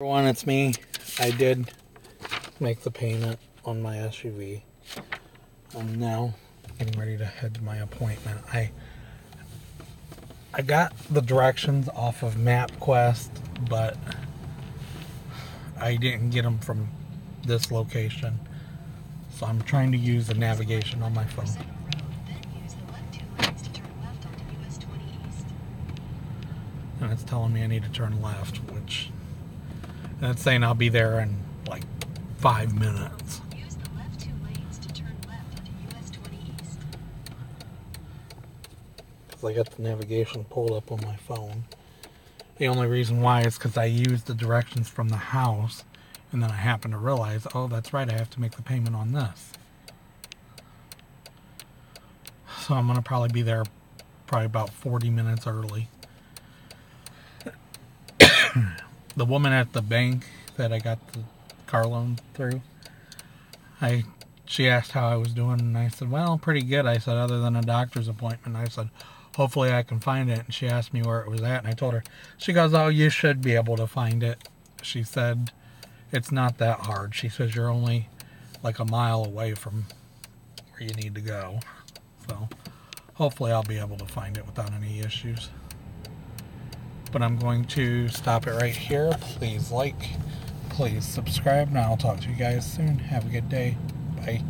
Everyone, it's me. I did make the payment on my SUV. I'm now getting ready to head to my appointment. I I got the directions off of MapQuest, but I didn't get them from this location. So I'm trying to use the navigation on my phone. And it's telling me I need to turn left, which and it's saying I'll be there in like five minutes. Use the left two lanes to turn left onto US 20 East. Because I got the navigation pulled up on my phone. The only reason why is because I used the directions from the house, and then I happened to realize, oh, that's right, I have to make the payment on this. So I'm going to probably be there probably about 40 minutes early. The woman at the bank that I got the car loan through, I she asked how I was doing, and I said, "Well, pretty good." I said, "Other than a doctor's appointment," I said, "Hopefully, I can find it." And she asked me where it was at, and I told her. She goes, "Oh, you should be able to find it." She said, "It's not that hard." She says, "You're only like a mile away from where you need to go." So, hopefully, I'll be able to find it without any issues but I'm going to stop it right here. Please like, please subscribe, and I'll talk to you guys soon. Have a good day. Bye.